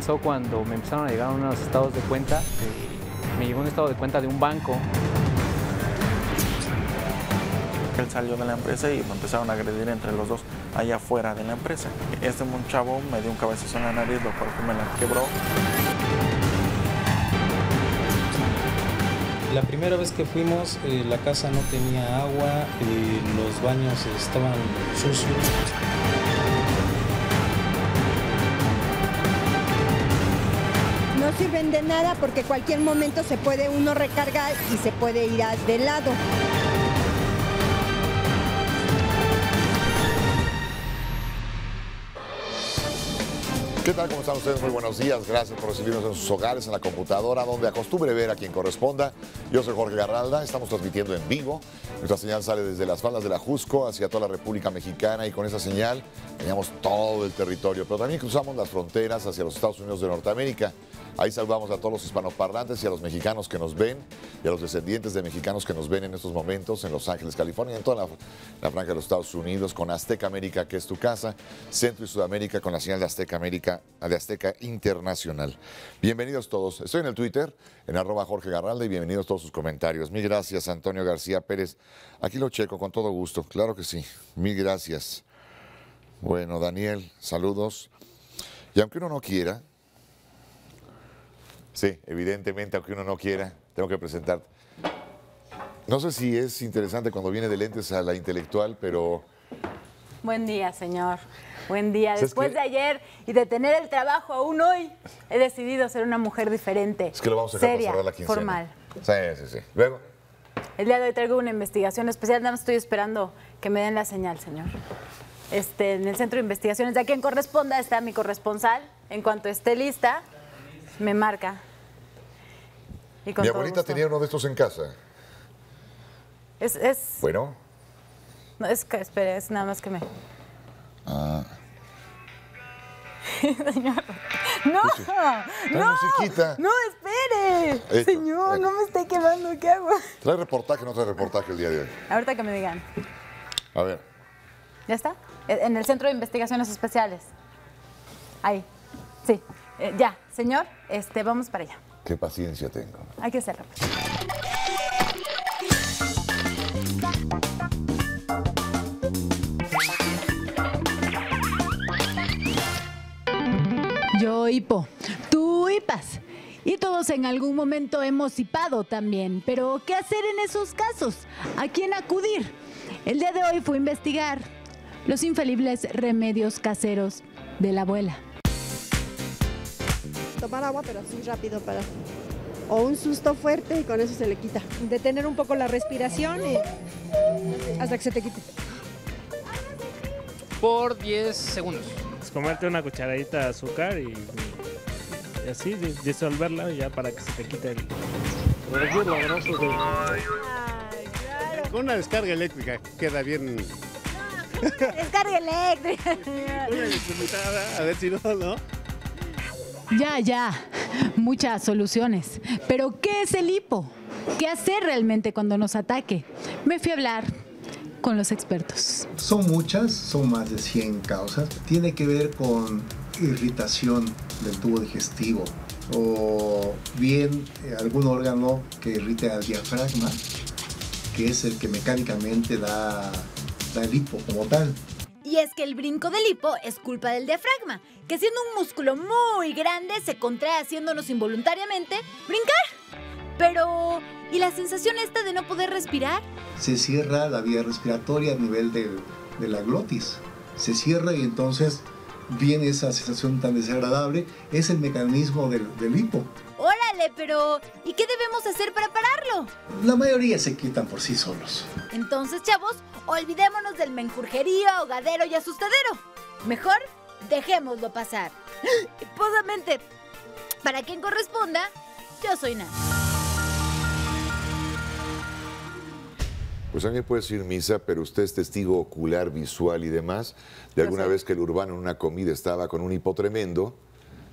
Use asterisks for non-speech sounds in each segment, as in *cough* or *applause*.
comenzó cuando me empezaron a llegar unos estados de cuenta. me llegó un estado de cuenta de un banco. Él salió de la empresa y me empezaron a agredir entre los dos allá afuera de la empresa. Este chavo me dio un cabezazo en la nariz, lo cual me la quebró. La primera vez que fuimos, eh, la casa no tenía agua, eh, los baños estaban sucios. Sirven de nada porque cualquier momento se puede uno recargar y se puede ir de lado. ¿Qué tal? ¿Cómo están ustedes? Muy buenos días. Gracias por recibirnos en sus hogares, en la computadora, donde acostumbre ver a quien corresponda. Yo soy Jorge Garralda. Estamos transmitiendo en vivo. Nuestra señal sale desde las faldas de la Jusco hacia toda la República Mexicana y con esa señal teníamos todo el territorio. Pero también cruzamos las fronteras hacia los Estados Unidos de Norteamérica. Ahí saludamos a todos los hispanoparlantes y a los mexicanos que nos ven y a los descendientes de mexicanos que nos ven en estos momentos en Los Ángeles, California, en toda la, la franja de los Estados Unidos, con Azteca América, que es tu casa, Centro y Sudamérica, con la señal de Azteca América, de Azteca Internacional. Bienvenidos todos. Estoy en el Twitter, en arroba Jorge Garralda, y bienvenidos todos sus comentarios. Mil gracias, Antonio García Pérez. Aquí lo checo con todo gusto, claro que sí. Mil gracias. Bueno, Daniel, saludos. Y aunque uno no quiera, Sí, evidentemente, aunque uno no quiera, tengo que presentar. No sé si es interesante cuando viene de lentes a la intelectual, pero Buen día, señor. Buen día. ¿Sabes Después de ayer y de tener el trabajo aún hoy, he decidido ser una mujer diferente. es que lo vamos a dejar seria, para la quincena. formal. Sí, sí, sí. Luego, El día de hoy traigo una investigación especial. Nada más estoy esperando que me den la señal, señor. Este, en el Centro de Investigaciones de a quien corresponda está mi corresponsal. En cuanto esté lista, me marca. Y con mi abuelita tenía uno de estos en casa. Es, es, Bueno, no, es que, espere, es nada más que me... Ah. *laughs* Señor, no, no, musiquita. no, espere, señor, no me esté quemando, ¿qué hago? trae reportaje o no trae reportaje el día de hoy. Ahorita que me digan, A ver, ¿ya está? E- En el Centro de Investigaciones Especiales. Ahí, sí, Eh, ya, señor, este, vamos para allá. qué paciencia tengo. Hay que hacerlo. Hipo, tú hipas. Y todos en algún momento hemos hipado también. Pero, ¿qué hacer en esos casos? ¿A quién acudir? El día de hoy fue investigar los infalibles remedios caseros de la abuela. Tomar agua, pero así rápido para... O un susto fuerte y con eso se le quita. detener un poco la respiración y hasta que se te quite. por 10 segundos. Es comerte una cucharadita de azúcar y, y así di- disolverla ya para que se te quite el... Con una descarga eléctrica queda bien. Descarga eléctrica. *laughs* Una a ver si no, ¿no? Ya, ya, muchas soluciones. Pero, ¿qué es el hipo? ¿Qué hacer realmente cuando nos ataque? Me fui a hablar con los expertos. Son muchas, son más de 100 causas. Tiene que ver con irritación del tubo digestivo o bien eh, algún órgano que irrite al diafragma, que es el que mecánicamente da, da el hipo como tal. Y es que el brinco del hipo es culpa del diafragma, que siendo un músculo muy grande se contrae haciéndonos involuntariamente brincar. Pero, ¿y la sensación esta de no poder respirar? Se cierra la vía respiratoria a nivel del- de la glotis. Se cierra y entonces viene esa sensación tan desagradable. Es el mecanismo del, del hipo. Órale, pero ¿y qué debemos hacer para pararlo? La mayoría se quitan por sí solos. Entonces, chavos, olvidémonos del menjurjerío, ahogadero y asustadero. Mejor dejémoslo pasar. *gasps* Posamente, para quien corresponda, yo soy Nancy. Pues a mí me puede decir misa, pero usted es testigo ocular, visual y demás de alguna vez que el urbano en una comida estaba con un hipo tremendo,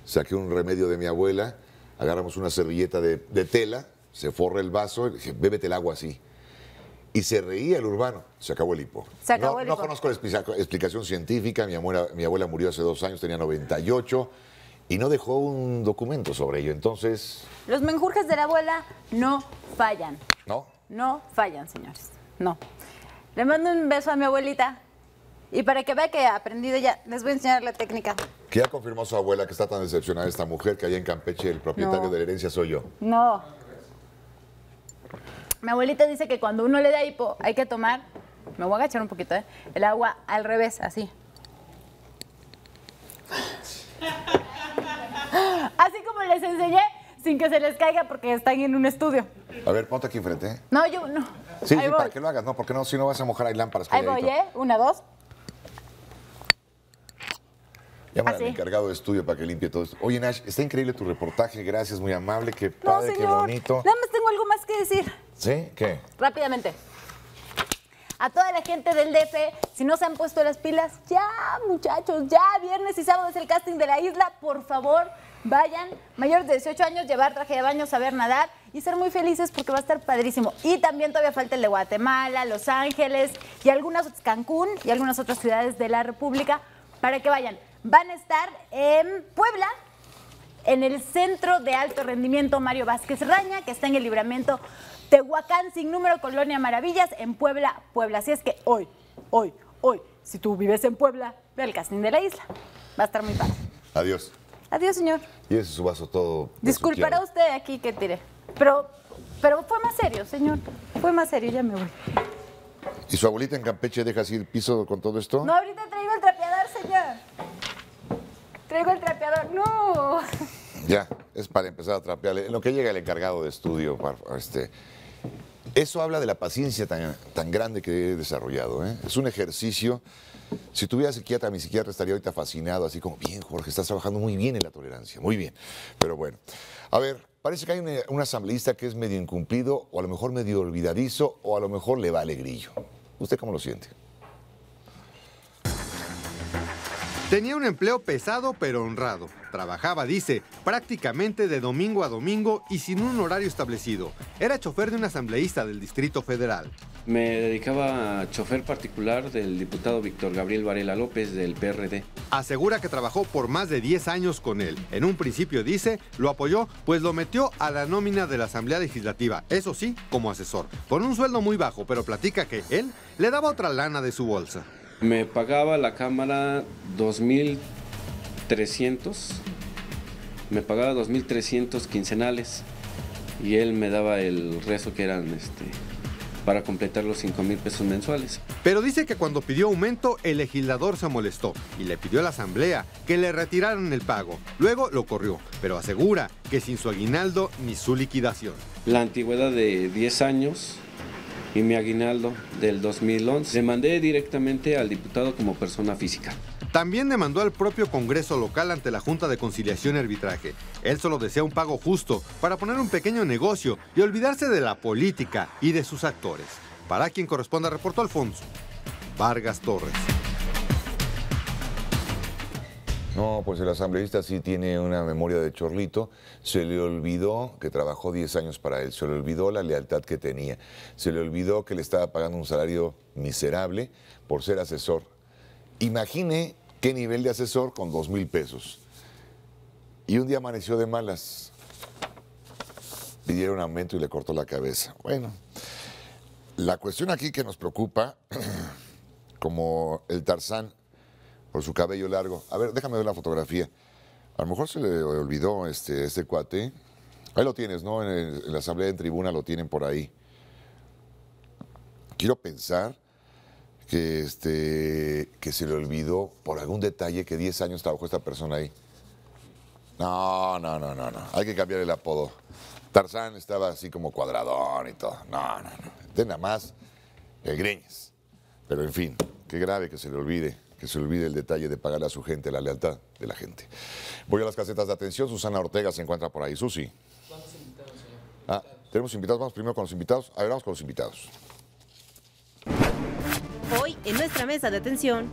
saqué un remedio de mi abuela, agarramos una servilleta de, de tela, se forra el vaso y dije, bébete el agua así. Y se reía el urbano, se acabó el hipo. Se acabó no, el no hipo. conozco la explica- explicación científica, mi abuela, mi abuela murió hace dos años, tenía 98, y no dejó un documento sobre ello. Entonces, Los menjurjes de la abuela no fallan. ¿no? No fallan, señores. No. Le mando un beso a mi abuelita. Y para que vea que he aprendido ya, les voy a enseñar la técnica. Que ya confirmó su abuela que está tan decepcionada esta mujer que allá en Campeche el propietario No. de la herencia soy yo. No. Mi abuelita dice que cuando uno le da hipo hay que tomar, me voy a agachar un poquito, ¿eh? El agua al revés, así. *laughs* Así como les enseñé, sin que se les caiga porque están en un estudio. A ver, ponte aquí enfrente. ¿eh? No, yo no. Sí, sí, para que lo hagas, ¿no? Porque no, si no vas a mojar ahí lámparas. Ahí voy. ¿eh? Una, dos. Llama al encargado de estudio para que limpie todo esto. Oye, Nash, está increíble tu reportaje. Gracias, muy amable. Qué No, padre, qué señor. bonito. Nada más tengo algo más que decir. ¿Sí? ¿Qué? Rápidamente. A toda la gente del DF, si no se han puesto las pilas, ya muchachos, ya viernes y sábado es el casting de la isla, por favor, vayan, mayores de 18 años, llevar traje de baño, saber nadar y ser muy felices porque va a estar padrísimo. Y también todavía falta el de Guatemala, Los Ángeles y algunas Cancún y algunas otras ciudades de la República para que vayan. Van a estar en Puebla, en el Centro de Alto Rendimiento Mario Vázquez Raña, que está en el libramiento Tehuacán, sin número, Colonia Maravillas, en Puebla, Puebla. Así es que hoy, hoy, hoy, si tú vives en Puebla, ve al casting de la isla. Va a estar muy padre. Adiós. Adiós, señor. Y ese es su vaso todo. Disculpará usted aquí que tiré. Pero, pero fue más serio, señor. Fue más serio, ya me voy. ¿Y su abuelita en Campeche deja así el piso con todo esto? No, ahorita traigo el trapeador, señor. Traigo el trapeador. No. Ya, es para empezar a trapearle. En lo que llega el encargado de estudio, este, eso habla de la paciencia tan, tan grande que he desarrollado. ¿eh? Es un ejercicio. Si tuviera psiquiatra, mi psiquiatra estaría ahorita fascinado, así como, bien, Jorge, estás trabajando muy bien en la tolerancia, muy bien. Pero bueno, a ver, parece que hay un, un asambleísta que es medio incumplido, o a lo mejor medio olvidadizo, o a lo mejor le vale grillo. ¿Usted cómo lo siente? Tenía un empleo pesado pero honrado. Trabajaba, dice, prácticamente de domingo a domingo y sin un horario establecido. Era chofer de un asambleísta del Distrito Federal. Me dedicaba a chofer particular del diputado Víctor Gabriel Varela López del PRD. Asegura que trabajó por más de 10 años con él. En un principio dice, lo apoyó, pues lo metió a la nómina de la Asamblea Legislativa, eso sí, como asesor, con un sueldo muy bajo, pero platica que él le daba otra lana de su bolsa. Me pagaba la Cámara 2.300, me pagaba 2.300 quincenales y él me daba el resto que eran este, para completar los 5.000 pesos mensuales. Pero dice que cuando pidió aumento, el legislador se molestó y le pidió a la asamblea que le retiraran el pago. Luego lo corrió, pero asegura que sin su aguinaldo ni su liquidación. La antigüedad de 10 años y mi aguinaldo del 2011. Demandé directamente al diputado como persona física. También demandó al propio Congreso local ante la Junta de Conciliación y Arbitraje. Él solo desea un pago justo para poner un pequeño negocio y olvidarse de la política y de sus actores. Para quien corresponda, reportó Alfonso Vargas Torres. No, pues el asambleísta sí tiene una memoria de chorlito. Se le olvidó que trabajó 10 años para él, se le olvidó la lealtad que tenía, se le olvidó que le estaba pagando un salario miserable por ser asesor. Imagine qué nivel de asesor con dos mil pesos. Y un día amaneció de malas. Pidieron aumento y le cortó la cabeza. Bueno, la cuestión aquí que nos preocupa, *clears throat* como el Tarzán por su cabello largo. A ver, déjame ver la fotografía. A lo mejor se le olvidó este, este cuate. Ahí lo tienes, ¿no? En, el- la asamblea en tribuna lo tienen por ahí. Quiero pensar que, este, que se le olvidó por algún detalle que 10 años trabajó esta persona ahí. No, no, no, no, no. Hay que cambiar el apodo. Tarzán estaba así como cuadradón y todo. No, no, no. Ten nada más el greñas. Pero en fin, qué grave que se le olvide, que se olvide el detalle de pagarle a su gente la lealtad de la gente. Voy a las casetas de atención. Susana Ortega se encuentra por ahí. Susi. Vamos invitados. Ah, tenemos invitados. Vamos primero con los invitados. A ver, vamos con los invitados. Hoy, en nuestra mesa de atención,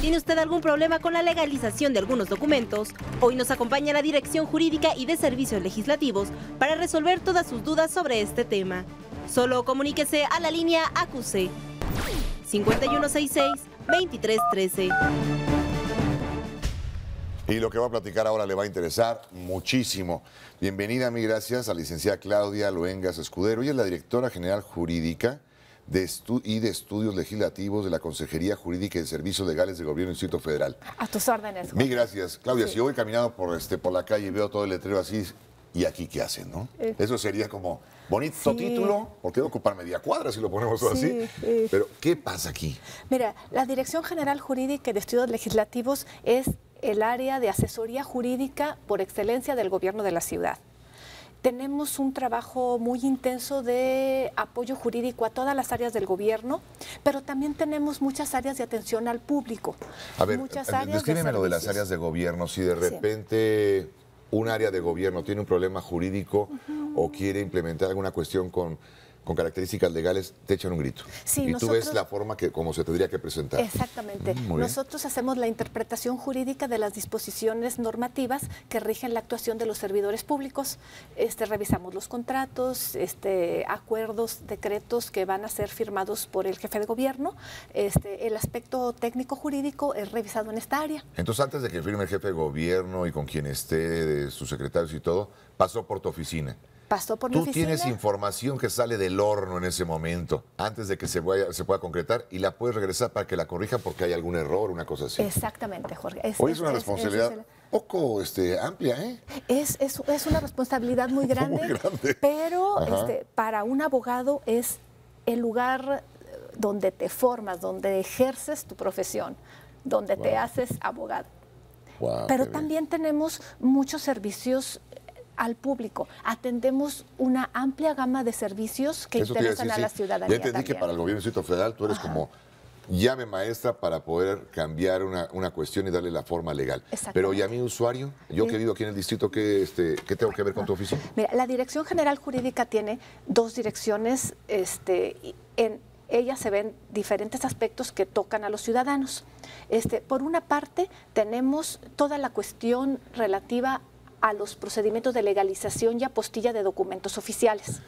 ¿tiene usted algún problema con la legalización de algunos documentos? Hoy nos acompaña la Dirección Jurídica y de Servicios Legislativos para resolver todas sus dudas sobre este tema. Solo comuníquese a la línea AQC 5166 2313. Y lo que va a platicar ahora le va a interesar muchísimo. Bienvenida, mi gracias, a licenciada Claudia Luengas Escudero. Ella es la directora general jurídica de y de estudios legislativos de la Consejería Jurídica y de Servicios Legales del Gobierno del Distrito Federal. A tus órdenes. Mi gracias, Claudia. Si yo voy caminando por, este, por la calle y veo todo el letrero así, ¿y aquí qué hacen, no? Eh. Eso sería como bonito Sí. título, porque ocupar media cuadra si lo ponemos Sí, así. sí. Pero, ¿qué pasa aquí? Mira, la Dirección General Jurídica y de Estudios Legislativos es el área de asesoría jurídica por excelencia del gobierno de la ciudad. Tenemos un trabajo muy intenso de apoyo jurídico a todas las áreas del gobierno, pero también tenemos muchas áreas de atención al público. A ver, muchas eh, de lo de las áreas de gobierno. Si de repente un área de gobierno tiene un problema jurídico o quiere implementar alguna cuestión con, con características legales, te echan un grito. Sí, y tú ves la forma que como se tendría que presentar. Exactamente. Mm, bien. Nosotros hacemos la interpretación jurídica de las disposiciones normativas que rigen la actuación de los servidores públicos. Este, revisamos los contratos, este, acuerdos, decretos que van a ser firmados por el jefe de gobierno. Este, el aspecto técnico jurídico es revisado en esta área. Entonces, antes de que firme el jefe de gobierno y con quien esté, de sus secretarios y todo, pasó por tu oficina. Pasó por mi Tú oficina. tienes información que sale del horno en ese momento, antes de que se, vaya- se pueda concretar, y la puedes regresar para que la corrijan porque hay algún error, una cosa así. Exactamente, Jorge. Es- Hoy es es- una es- responsabilidad es- poco este, amplia, ¿eh? Es, es, es una responsabilidad muy grande, *laughs* Muy grande. pero este, para un abogado es el lugar donde te formas, donde ejerces tu profesión, donde te haces abogado. Pero también tenemos muchos servicios al público. Atendemos una amplia gama de servicios que Eso interesan decir, a la ciudadanía. Ya entendí que también. para el gobierno del Distrito Federal tú eres como llave maestra para poder cambiar una, una cuestión y darle la forma legal. Pero ¿y a mi usuario? Yo que vivo aquí en el distrito, ¿qué, este, ¿qué tengo que ver con tu oficina? Mira, la Dirección General Jurídica tiene dos direcciones. Este, en ellas se ven diferentes aspectos que tocan a los ciudadanos. Este, por una parte, tenemos toda la cuestión relativa a los procedimientos de legalización y apostilla de documentos oficiales.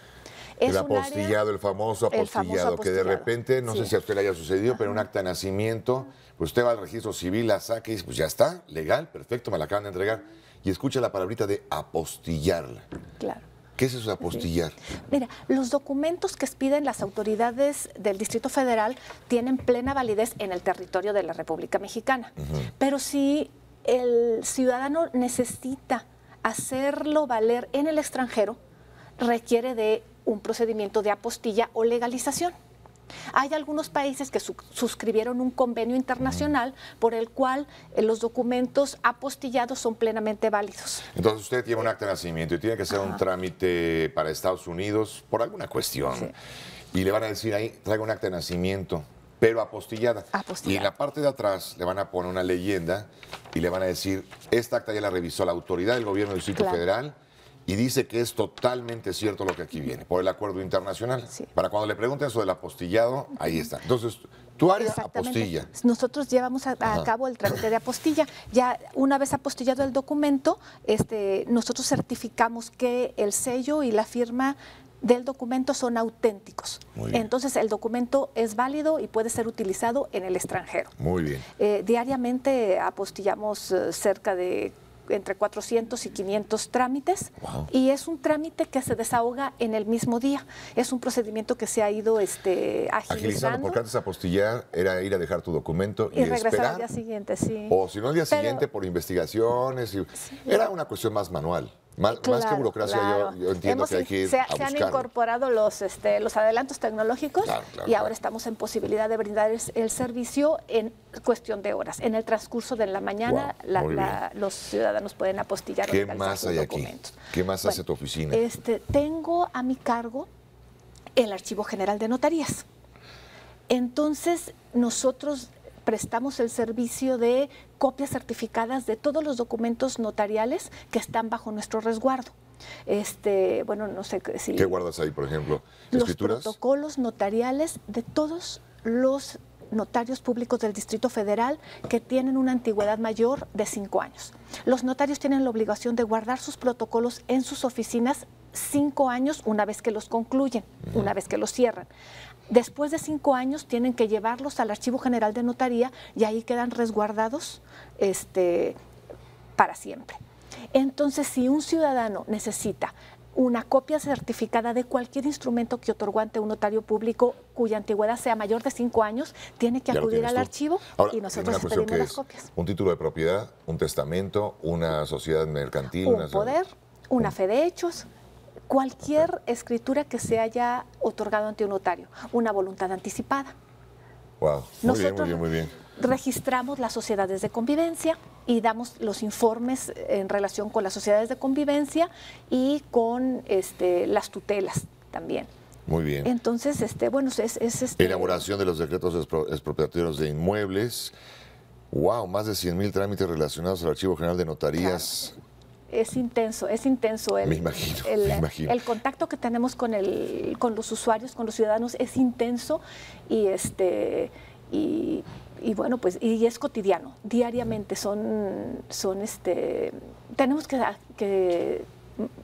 el área- apostillado, el famoso apostillado, que de repente, no sé si a usted le haya sucedido, pero un acta de nacimiento, pues usted va al registro civil, la saca y dice, pues ya está, legal, perfecto, me la acaban de entregar. Y escucha la palabrita de apostillarla. Claro. ¿Qué es eso de apostillar? Mira, los documentos que expiden las autoridades del Distrito Federal tienen plena validez en el territorio de la República Mexicana. Pero si el ciudadano necesita hacerlo valer en el extranjero, requiere de un procedimiento de apostilla o legalización. Hay algunos países que su- suscribieron un convenio internacional por el cual eh, los documentos apostillados son plenamente válidos. Entonces usted tiene un acta de nacimiento y tiene que hacer un trámite para Estados Unidos por alguna cuestión. Y le van a decir ahí, traiga un acta de nacimiento, pero apostillada. Y en la parte de atrás le van a poner una leyenda y le van a decir, esta acta ya la revisó la autoridad del gobierno del Distrito Claro. Federal y dice que es totalmente cierto lo que aquí viene, por el acuerdo internacional. Para cuando le pregunten eso del apostillado, ahí está. Entonces, tu área apostilla. Nosotros llevamos a, a cabo el trámite de apostilla. Ya una vez apostillado el documento, este, nosotros certificamos que el sello y la firma del documento son auténticos. Entonces el documento es válido y puede ser utilizado en el extranjero. Muy bien. Eh, diariamente apostillamos eh, cerca de entre 400 y 500 trámites y es un trámite que se desahoga en el mismo día. Es un procedimiento que se ha ido este, Agilizando, agilizando porque antes apostillar era ir a dejar tu documento y, y regresar esperar al día siguiente, sí. O si no, al día Pero- siguiente por investigaciones. y- Era una cuestión más manual. Más, más que burocracia, yo- claro. yo, entiendo Hemos que hay que ir se, a se han incorporado los, este, los adelantos tecnológicos Claro, y ahora estamos en posibilidad de brindar el, el servicio en cuestión de horas. En el transcurso de la mañana la- la- los ciudadanos pueden apostillar ¿Qué más hay aquí? ¿Qué más Bueno, hace tu oficina? Este, tengo a mi cargo el Archivo General de Notarías. Entonces, nosotros prestamos el servicio de copias certificadas de todos los documentos notariales que están bajo nuestro resguardo. Este, bueno, no sé si ¿Qué guardas ahí, por ejemplo? los ¿Escrituras? protocolos notariales de todos los notarios públicos del Distrito Federal que tienen una antigüedad mayor de cinco años. Los notarios tienen la obligación de guardar sus protocolos en sus oficinas cinco años una vez que los concluyen, una vez que los cierran. Después de cinco años tienen que llevarlos al Archivo General de Notaría y ahí quedan resguardados este, para siempre. Entonces, si un ciudadano necesita una copia certificada de cualquier instrumento que otorgó ante un notario público cuya antigüedad sea mayor de cinco años, tiene que Ya acudir al tú. archivo Ahora, y nosotros pedimos las copias. un título de propiedad, un testamento, una sociedad mercantil, Un una- poder, una fe de hechos, cualquier escritura que se haya otorgado ante un notario, una voluntad anticipada. Wow, muy bien, muy Nosotros- bien, muy bien. Registramos las sociedades de convivencia y damos los informes en relación con las sociedades de convivencia y con este, las tutelas también. Muy bien. Entonces, este, bueno, es, es este, Elaboración de los decretos expro- expropiatorios de inmuebles. Wow, más de 100 mil trámites relacionados al Archivo General de Notarías. Es intenso, es intenso el, Me imagino, el, me imagino. el contacto que tenemos con el, con los usuarios, con los ciudadanos es intenso y este y, y bueno pues y es cotidiano, diariamente son son este tenemos que, que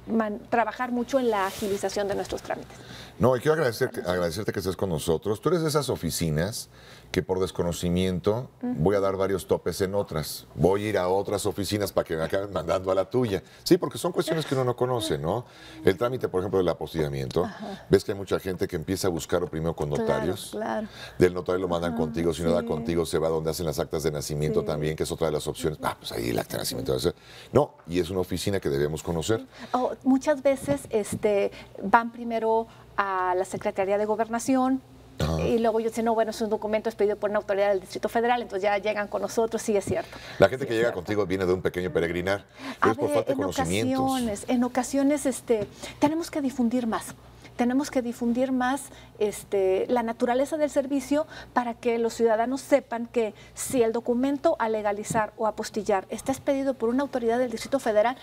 man- trabajar mucho en la agilización de nuestros trámites. No, y quiero agradecer, agradecerte que estés con nosotros. Tú eres de esas oficinas que por desconocimiento voy a dar varios topes en otras. Voy a ir a otras oficinas para que me acaben mandando a la tuya. Sí, porque son cuestiones que uno no conoce, ¿no? El trámite, por ejemplo, del apostillamiento. Ves que hay mucha gente que empieza a buscarlo primero con notarios. Claro, claro. Del notario lo mandan contigo, si no da contigo se va donde hacen las actas de nacimiento Sí. también, que es otra de las opciones. Ah, pues ahí el acta de nacimiento. No, y es una oficina que debemos conocer. Oh, muchas veces este, van primero a la Secretaría de Gobernación y luego yo sé, no, bueno, es un documento expedido por una autoridad del Distrito Federal, entonces ya llegan con nosotros, sí es cierto. La gente que llega contigo viene de un pequeño peregrinar, pero A es por ver, falta de en conocimientos. ocasiones, en ocasiones este, tenemos que difundir más. Tenemos que difundir más este, la naturaleza del servicio para que los ciudadanos sepan que si el documento a legalizar o apostillar está expedido por una autoridad del Distrito Federal,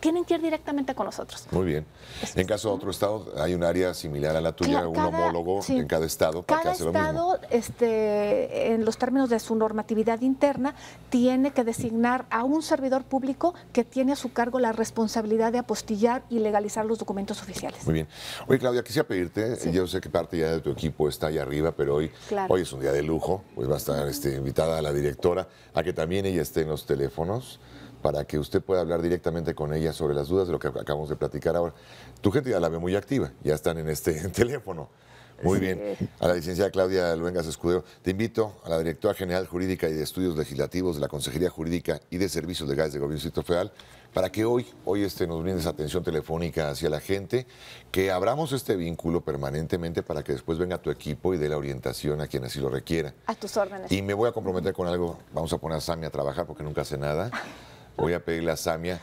tienen que ir directamente con nosotros. Muy bien. En caso de otro estado, hay un área similar a la tuya, un homólogo sí. en cada estado para que Cada hace lo mismo. estado, este, en los términos de su normatividad interna, tiene que designar a un servidor público que tiene a su cargo la responsabilidad de apostillar y legalizar los documentos oficiales. Muy bien. Oye, Claudia, quisiera pedirte, yo sé que parte ya de tu equipo está ahí arriba, pero hoy, Claro. hoy es un día de lujo, pues va a estar este, invitada a la directora a que también ella esté en los teléfonos para que usted pueda hablar directamente con ella sobre las dudas de lo que acabamos de platicar ahora. Tu gente ya la ve muy activa, ya están en este *laughs* teléfono. Muy Sí. bien. A la licenciada Claudia Luengas Escudero, te invito a la directora general jurídica y de estudios legislativos de la Consejería Jurídica y de Servicios Legales de Gobierno Distrito Federal para que hoy, hoy este, nos brindes atención telefónica hacia la gente, que abramos este vínculo permanentemente para que después venga tu equipo y dé la orientación a quien así lo requiera. A tus órdenes. Y me voy a comprometer con algo, vamos a poner a Samia a trabajar porque nunca hace nada. *laughs* Voy a pedirle a Samia,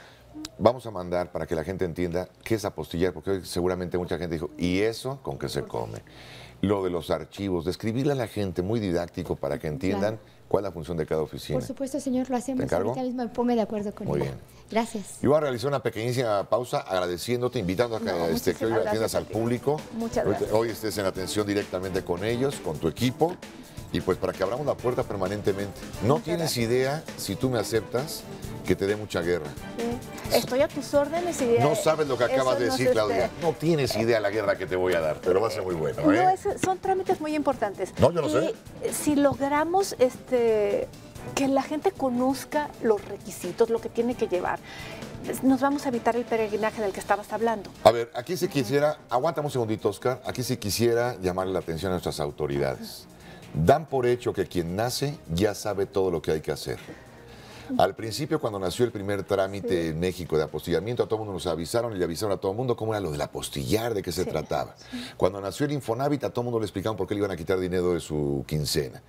vamos a mandar para que la gente entienda qué es apostillar, porque hoy seguramente mucha gente dijo, ¿y eso con qué se come? Lo de los archivos, describirle a la gente muy didáctico para que entiendan cuál es la función de cada oficina. Por supuesto, señor, lo hacemos. encargo? Ahorita mismo me pongo de acuerdo con Muy él. bien. Gracias. Yo voy a realizar una pequeñísima pausa agradeciéndote, invitando a que, No, este, que hoy atiendas al público. Muchas gracias. Hoy estés en atención directamente con ellos, con tu equipo, y pues para que abramos la puerta permanentemente. No tienes idea, si tú me aceptas, que te dé mucha guerra. Sí. Estoy a tus órdenes y No sabes lo que acabas de decir, Claudia. No tienes idea la guerra que te voy a dar, pero va a ser muy bueno. No, ¿eh? es- son trámites muy importantes. No, yo lo y sé. Si logramos este, que la gente conozca los requisitos, lo que tiene que llevar, nos vamos a evitar el peregrinaje del que estabas hablando. A ver, aquí sí quisiera, aguántame un segundito, Oscar, aquí sí quisiera llamarle la atención a nuestras autoridades. Dan por hecho que quien nace ya sabe todo lo que hay que hacer. Al principio, cuando nació el primer trámite en México de apostillamiento, a todo el mundo nos avisaron y le avisaron a todo el mundo cómo era lo del apostillar, de qué se trataba. Cuando nació el Infonavit, a todo el mundo le explicaban por qué le iban a quitar dinero de su quincena.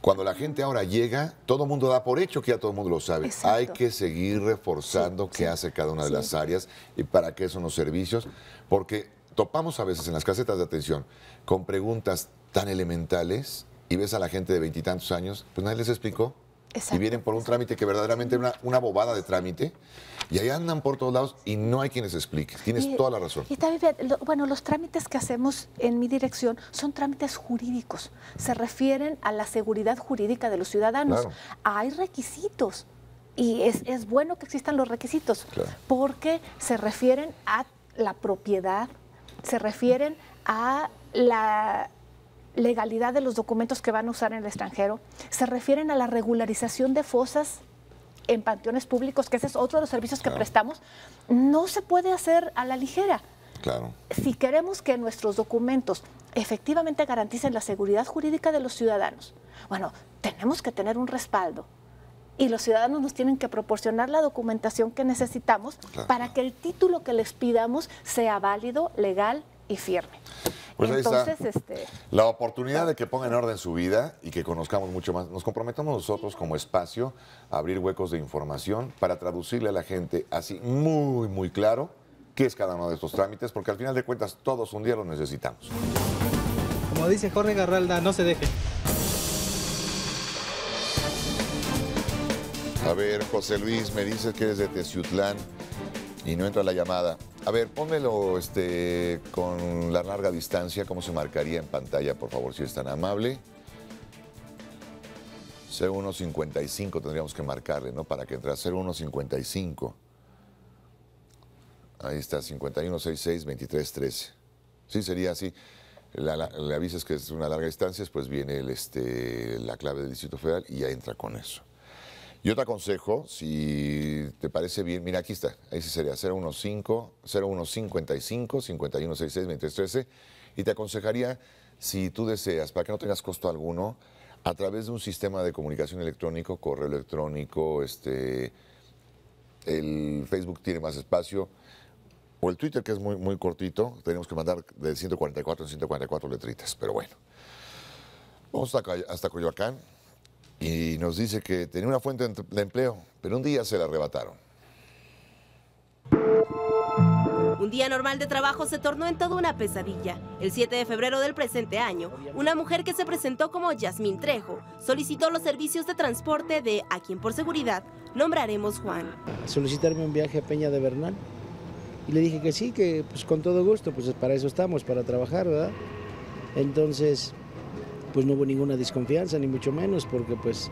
Cuando la gente ahora llega, todo el mundo da por hecho que ya todo el mundo lo sabe. Exacto. Hay que seguir reforzando qué hace cada una de las áreas y para qué son los servicios, porque topamos a veces en las casetas de atención con preguntas tan elementales y ves a la gente de veintitantos años, pues nadie les explicó. Exacto. Y vienen por un trámite que verdaderamente es una, una bobada de trámite y ahí andan por todos lados y no hay quien les explique. Tienes Y- toda la razón. Y también, lo- bueno, los trámites que hacemos en mi dirección son trámites jurídicos. Se refieren a la seguridad jurídica de los ciudadanos. Claro. Hay requisitos. Y es, es bueno que existan los requisitos porque se refieren a la propiedad, se refieren a la legalidad de los documentos que van a usar en el extranjero, se refieren a la regularización de fosas en panteones públicos, que ese es otro de los servicios que prestamos, no se puede hacer a la ligera. Claro. Si queremos que nuestros documentos efectivamente garanticen la seguridad jurídica de los ciudadanos, bueno, tenemos que tener un respaldo y los ciudadanos nos tienen que proporcionar la documentación que necesitamos para que el título que les pidamos sea válido, legal y firme. Pues ahí Entonces, está. este, La oportunidad de que ponga en orden su vida y que conozcamos mucho más. Nos comprometemos nosotros como espacio a abrir huecos de información para traducirle a la gente así muy, muy claro qué es cada uno de estos trámites, porque al final de cuentas todos un día los necesitamos. Como dice Jorge Garralda, no se deje. A ver, José Luis, me dices que eres de Teciutlán y no entra la llamada. A ver, pónmelo este, con la larga distancia, cómo se marcaría en pantalla, por favor, si es tan amable. C155 tendríamos que marcarle, ¿no? Para que entre 0155. Ahí está, 5166-2313. Sí, sería así. Le avisas que es una larga distancia, pues viene este, la clave del Distrito Federal y ya entra con eso. Yo te aconsejo, si te parece bien, mira, aquí está, ahí sí sería 015, 0155 5166 2313 y te aconsejaría, si tú deseas, para que no tengas costo alguno, a través de un sistema de comunicación electrónico, correo electrónico, este, el Facebook tiene más espacio, o el Twitter que es muy, muy cortito, tenemos que mandar de 144 en 144 letritas, pero bueno. Vamos hasta Coyoacán y nos dice que tenía una fuente de empleo, pero un día se la arrebataron. Un día normal de trabajo se tornó en toda una pesadilla. El 7 de febrero del presente año, una mujer que se presentó como Yasmín Trejo solicitó los servicios de transporte de a quien por seguridad nombraremos Juan. solicitarme un viaje a Peña de Bernal. Y le dije que sí, que pues con todo gusto, pues para eso estamos, para trabajar, ¿verdad? Entonces, pues no hubo ninguna desconfianza, ni mucho menos, porque pues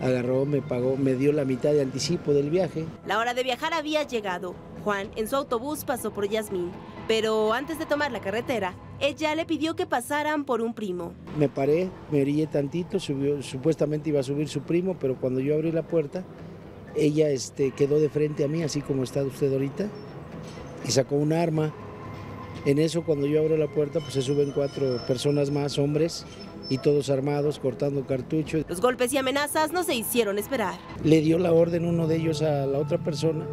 agarró, me pagó, me dio la mitad de anticipo del viaje. La hora de viajar había llegado. Juan en su autobús pasó por Yasmín, pero antes de tomar la carretera, ella le pidió que pasaran por un primo. Me paré, me orillé tantito, subió, supuestamente iba a subir su primo, pero cuando yo abrí la puerta, ella este, quedó de frente a mí, así como está usted ahorita, y sacó un arma. En eso, cuando yo abro la puerta, pues se suben cuatro personas más, hombres, y todos armados, cortando cartucho. Los golpes y amenazas no se hicieron esperar. Le dio la orden uno de ellos a la otra persona,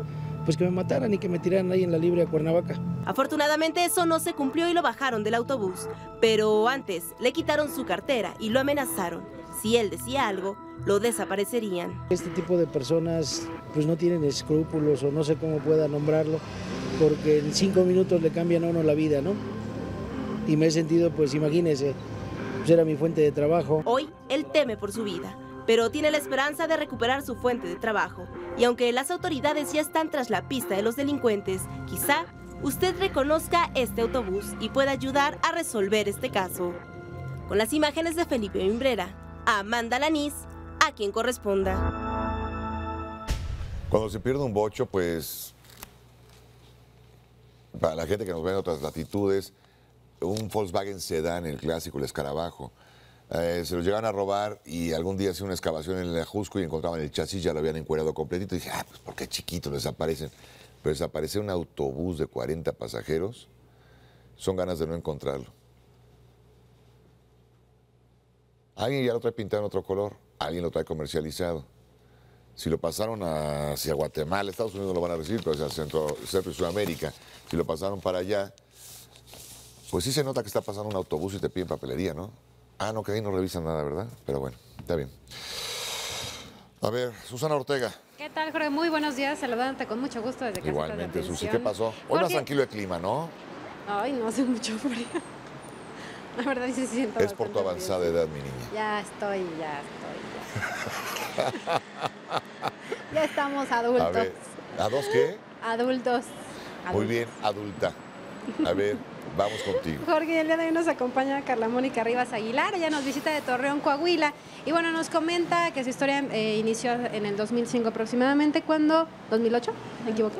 pues que me mataran y que me tiraran ahí en la libre a Cuernavaca. Afortunadamente eso no se cumplió y lo bajaron del autobús, pero antes le quitaron su cartera y lo amenazaron. Si él decía algo, lo desaparecerían. Este tipo de personas pues no tienen escrúpulos o no sé cómo pueda nombrarlo, porque en cinco minutos le cambian a uno la vida, ¿no? Y me he sentido, pues imagínese, pues era mi fuente de trabajo. Hoy él teme por su vida, pero tiene la esperanza de recuperar su fuente de trabajo. Y aunque las autoridades ya están tras la pista de los delincuentes, quizá usted reconozca este autobús y pueda ayudar a resolver este caso. Con las imágenes de Felipe Mimbrera, Amanda Lanís, a quien corresponda. Cuando se pierde un bocho, pues, para la gente que nos ve en otras latitudes, un Volkswagen Sedan, el clásico, el escarabajo, eh, se los llegan a robar y algún día hacían una excavación en el Ajusco y encontraban el chasis, ya lo habían encuadrado completito. Y dije, ah, pues, ¿por qué chiquitos desaparecen? Pero desaparece un autobús de 40 pasajeros, son ganas de no encontrarlo. Alguien ya lo trae pintado en otro color, alguien lo trae comercializado. Si lo pasaron hacia Guatemala, Estados Unidos lo van a recibir, pero hacia Centro, Centro y Sudamérica, si lo pasaron para allá, pues sí se nota que está pasando un autobús y te piden papelería, ¿no? Ah, no, que ahí no revisan nada, ¿verdad? Pero bueno, está bien. A ver, Susana Ortega, ¿Qué tal, Jorge? Muy buenos días, saludándote con mucho gusto desde de igualmente, Susi. ¿qué pasó? Hoy más tranquilo el clima, ¿no? Ay, no hace mucho frío. *laughs* La verdad sí se siente Es por tu avanzada edad, mi niña. Ya estoy, ya estoy, ya. *laughs* Ya estamos adultos. A ver, ¿a dos qué? Adultos. Muy bien, adulta. A ver, vamos contigo. Jorge, el día de hoy nos acompaña Carla Mónica Rivas Aguilar, ella nos visita de Torreón, Coahuila, y bueno, nos comenta que su historia eh, inició en el 2005 aproximadamente, ¿cuándo? ¿2008? ¿Me equivoqué?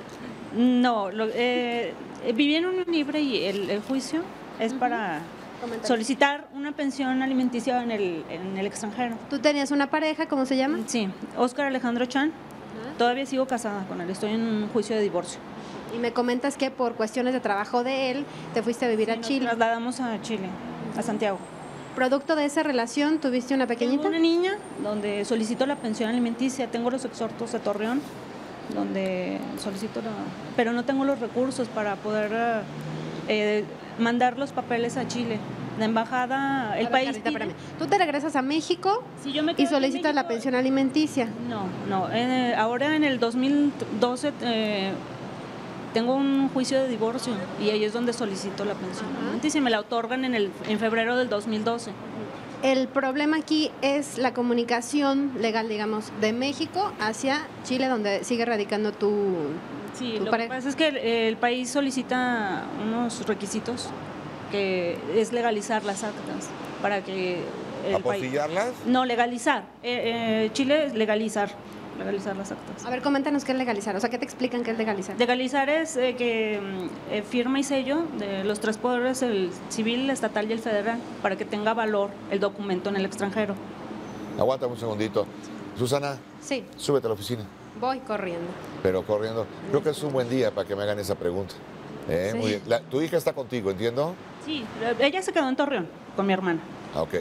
No, lo- eh, viví en un libre y el, el juicio es para solicitar una pensión alimenticia en el, en el extranjero. ¿Tú tenías una pareja, cómo se llama? Sí, Óscar Alejandro Chan. Todavía sigo casada con él, estoy en un juicio de divorcio. Y me comentas que por cuestiones de trabajo de él te fuiste a vivir a Nos Chile. trasladamos a Chile, a Santiago. Producto de esa relación, ¿tuviste una pequeñita? Tengo una niña donde solicito la pensión alimenticia, tengo los exhortos de Torreón, donde solicito la... Pero no tengo los recursos para poder eh, mandar los papeles a Chile. La embajada, el país... Pide-. Tú te regresas a México yo me y solicitas la pensión alimenticia. No, no. eh, ahora en el 2012 eh, tengo un juicio de divorcio y ahí es donde solicito la pensión y me la otorgan en, el, en febrero del 2012. El problema aquí es la comunicación legal, digamos, de México hacia Chile, donde sigue radicando tu, Sí, tu lo pareja. que pasa es que el, el país solicita unos requisitos que es legalizar las actas para que el país... ¿Apostillarlas? No, legalizar. Eh, eh, Chile es legalizar, legalizar las actas. A ver, coméntanos qué es legalizar. O sea, ¿qué te explican qué es legalizar? Legalizar es eh, que mm, eh, firma y sello de los tres poderes, el civil, el estatal y el federal, para que tenga valor el documento en el extranjero. Aguántame un segundito. Susana, Sí, súbete a la oficina, voy corriendo. pero corriendo. Creo que es un buen día para que me hagan esa pregunta. ¿Eh? Sí. Muy bien. La- tu hija está contigo, ¿entiendo? Sí, eh, ella se quedó en Torreón con mi hermana. Ah, ok.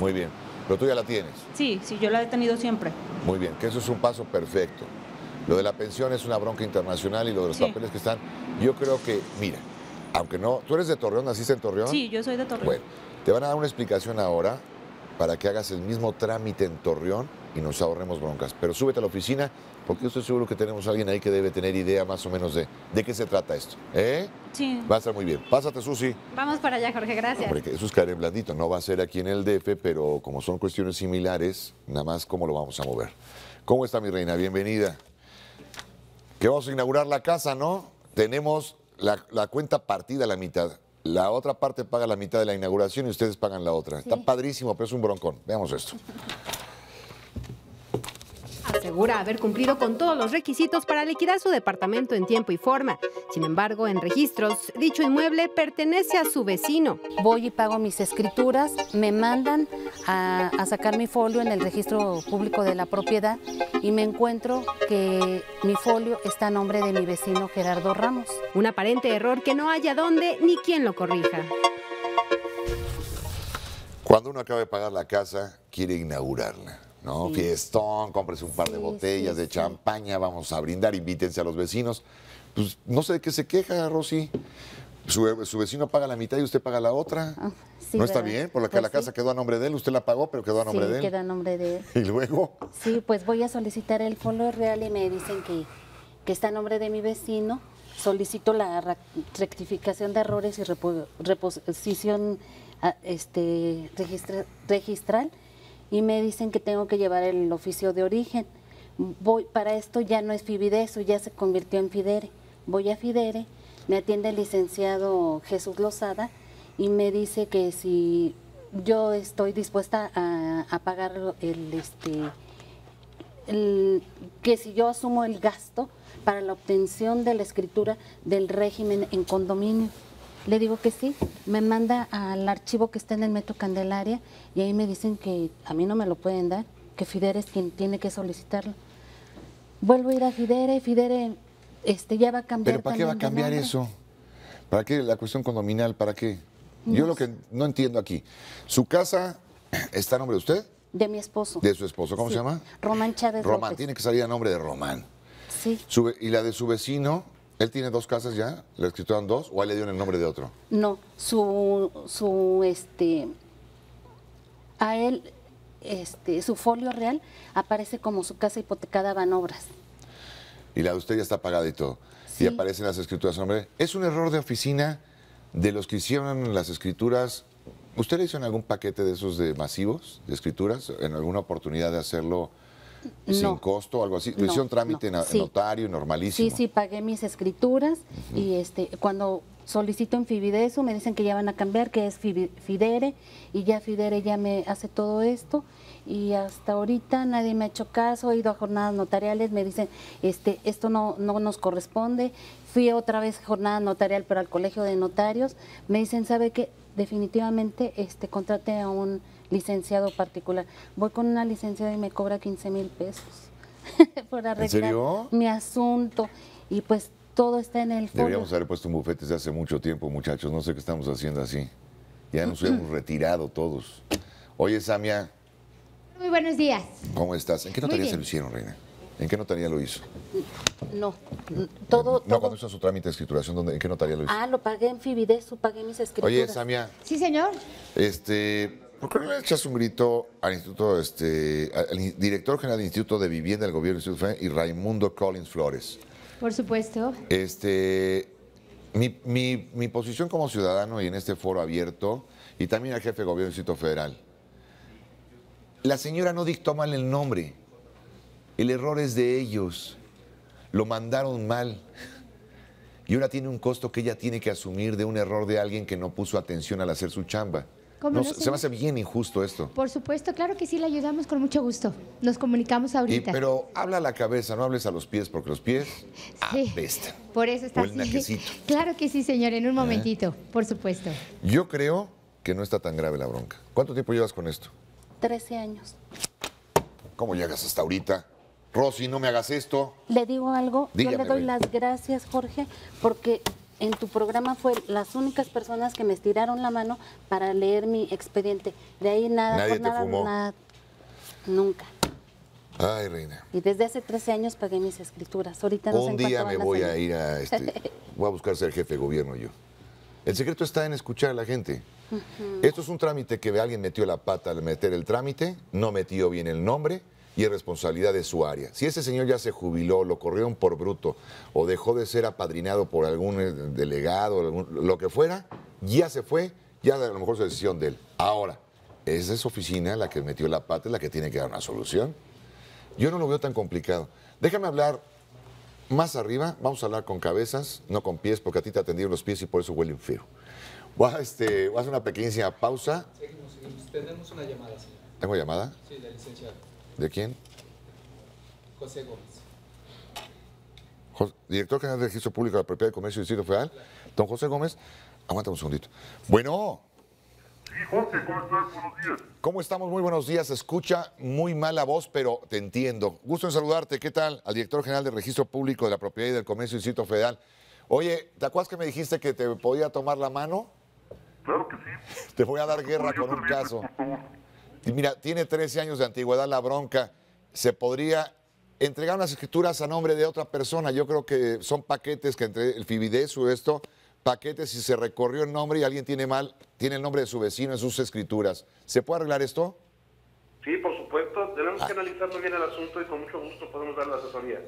Muy bien. Pero tú ya la tienes. Sí, sí, yo la he tenido siempre. Muy bien, que eso es un paso perfecto. Lo de la pensión es una bronca internacional y lo de los Sí. papeles que están. Yo creo que, mira, aunque no. ¿Tú eres de Torreón? ¿Naciste en Torreón? Sí, yo soy de Torreón. Bueno, te van a dar una explicación ahora para que hagas el mismo trámite en Torreón y nos ahorremos broncas. Pero súbete a la oficina porque yo estoy seguro que tenemos a alguien ahí que debe tener idea más o menos de, de qué se trata esto. ¿Eh? Sí. Va a estar muy bien. Pásate, Susi. Vamos para allá, Jorge, gracias. Porque eso es caer en blandito. No va a ser aquí en el DF, pero como son cuestiones similares, nada más cómo lo vamos a mover. ¿Cómo está mi reina? Bienvenida. Que vamos a inaugurar la casa, ¿no? Tenemos la, la cuenta partida a la mitad. La otra parte paga la mitad de la inauguración y ustedes pagan la otra. Está padrísimo, pero es un broncón. Veamos esto. Asegura haber cumplido con todos los requisitos para liquidar su departamento en tiempo y forma. Sin embargo, en registros, dicho inmueble pertenece a su vecino. Voy y pago mis escrituras, me mandan a, a sacar mi folio en el registro público de la propiedad y me encuentro que mi folio está a nombre de mi vecino Gerardo Ramos. Un aparente error que no haya dónde ni quien lo corrija. Cuando uno acaba de pagar la casa, quiere inaugurarla. ¿No? Fiestón, cómprese un par de botellas de champaña, vamos a brindar, invítense a los vecinos. Pues no sé de qué se queja, Rosy. Su, su vecino paga la mitad y usted paga la otra. Ah, ¿No está bien? Por la que Pues la casa quedó a nombre de él, usted la pagó, pero quedó a nombre de él. a nombre de él. *laughs* Y luego, Sí, pues voy a solicitar el folio real y me dicen que, que está a nombre de mi vecino. Solicito la rectificación de errores y repo- reposición ah, este, registra- registral y me dicen que tengo que llevar el oficio de origen. Voy, para esto ya no es Fibideso, ya se convirtió en Fidere. Voy a Fidere, me atiende el licenciado Jesús Lozada y me dice que si yo estoy dispuesta a, pagar el, este, el- que si yo asumo el gasto para la obtención de la escritura del régimen en condominio. Le digo que sí, me manda al archivo que está en el Metro Candelaria y ahí me dicen que a mí no me lo pueden dar, que Fidere es quien tiene que solicitarlo. Vuelvo a ir a Fidere, Fidere este, ya va a cambiar. ¿pero para qué va a cambiar eso? ¿Para qué la cuestión condominal? ¿Para qué? Yo lo que no entiendo aquí, ¿su casa está a nombre de usted? De mi esposo. De su esposo, ¿cómo Sí. se llama? Román Chávez Román, López. tiene que salir a nombre de Román. Sí. Su ¿Y la de su vecino? ¿Él tiene dos casas ya? ¿Le escrituran dos? ¿O a él le dieron el nombre de otro? No, su, su, este, a él, este, su folio real aparece como su casa hipotecada Banobras. Y la de usted ya está pagada y todo. Y aparecen las escrituras a nombre. ¿Es un error de oficina de los que hicieron las escrituras? ¿Usted le hizo en algún paquete de esos de masivos de escrituras? ¿En alguna oportunidad de hacerlo sin costo o algo así? ¿Le No, hicieron trámite no. na- Sí. notario, normalísimo? Sí, sí, pagué mis escrituras y este, cuando solicito en Fibideso me dicen que ya van a cambiar, que es Fidere y ya Fidere ya me hace todo esto y hasta ahorita nadie me ha hecho caso, he ido a jornadas notariales, me dicen, este, esto no, no nos corresponde, fui otra vez a jornada notarial pero al colegio de notarios, me dicen, ¿sabe qué? Definitivamente este, contrate a un licenciado particular. Voy con una licenciada y me cobra 15 mil pesos. *laughs* por arreglar serio? mi asunto y pues todo está en el foro. Deberíamos haber puesto un bufete desde hace mucho tiempo, muchachos. No sé qué estamos haciendo así. Ya nos hemos retirado todos. Oye, Samia, Muy buenos días. ¿cómo estás? ¿En qué notaría se lo hicieron, Reina? ¿En qué notaría lo hizo? No, todo, No, todo. cuando hizo su trámite de escrituración, ¿dónde- ¿en qué notaría lo hizo? Ah, lo pagué en Fibidesu, pagué mis escrituras. Oye, Samia, Sí, señor. este, ¿por qué no le echas un grito al Instituto, este, al director general del Instituto de Vivienda del Gobierno del Instituto Federal y Raimundo Collins Flores? Por supuesto. Este, mi, mi- mi posición como ciudadano y en este foro abierto, y también al jefe de gobierno del Distrito Federal, la señora no dictó mal el nombre. El error es de ellos. Lo mandaron mal. Y ahora tiene un costo que ella tiene que asumir de un error de alguien que no puso atención al hacer su chamba. ¿Cómo No, no, se me hace bien injusto esto. Por supuesto, claro que sí, le ayudamos con mucho gusto. Nos comunicamos Y- ahorita. pero habla a la cabeza, no hables a los pies, porque los pies Sí. apestan. Por eso está Huelen así. Claro que sí, señor, en un momentito, por supuesto. Yo creo que no está tan grave la bronca. ¿Cuánto tiempo llevas con esto? 13 años. ¿Cómo llegas hasta ahorita? Rosy, no me hagas esto. Le digo algo, Dígame, yo le doy las gracias, Jorge, porque en tu programa fue las únicas personas que me estiraron la mano para leer mi expediente. De ahí nada, Nadie por te nada, fumó. nada, nunca. Ay, reina. Y desde hace 13 años pagué mis escrituras. Ahorita no sé Un en cuánto día van me a voy a salir. ir a este. *laughs* Voy a buscar ser jefe de gobierno yo. El secreto está en escuchar a la gente. Esto es un trámite que alguien metió la pata al meter el trámite, no metió bien el nombre y es responsabilidad de su área. Si ese señor ya se jubiló, lo corrieron por bruto o dejó de ser apadrinado por algún eh, delegado, algún- lo que fuera, ya se fue, ya a lo mejor es decisión de él. Ahora, esa es oficina la que metió la pata, es la que tiene que dar una solución. Yo no lo veo tan complicado. Déjame hablar más arriba, vamos a hablar con cabezas, no con pies, porque a ti te atendieron los pies y por eso huelen feo. Voy a, este, voy a hacer una pequeña pausa. Seguimos, seguimos. Tenemos una llamada, señor. ¿Tengo llamada? Sí, del licenciado ¿De quién? José Gómez. Director General del Registro Público de la Propiedad de Comercio y Distrito Federal, don José Gómez. Aguanta un segundito. Bueno. ¿cómo estamos? Muy buenos días. Se escucha muy mal la voz, pero te entiendo. Gusto en saludarte. ¿Qué tal? Al director general del Registro Público de la Propiedad y del Comercio y Distrito Federal. Oye, ¿te acuerdas que me dijiste que te podía tomar la mano? Claro que sí. *laughs* Te voy a dar guerra con un caso. Y Mira, tiene 13 años de antigüedad la bronca. Se podría entregar unas escrituras a nombre de otra persona. Yo creo que son paquetes que entre el Fibides o esto, paquetes si se recorrió el nombre y alguien tiene mal, tiene el nombre de su vecino en sus escrituras. ¿Se puede arreglar esto? Sí, por supuesto. Tenemos que analizar muy bien el asunto y con mucho gusto podemos dar la asesoría.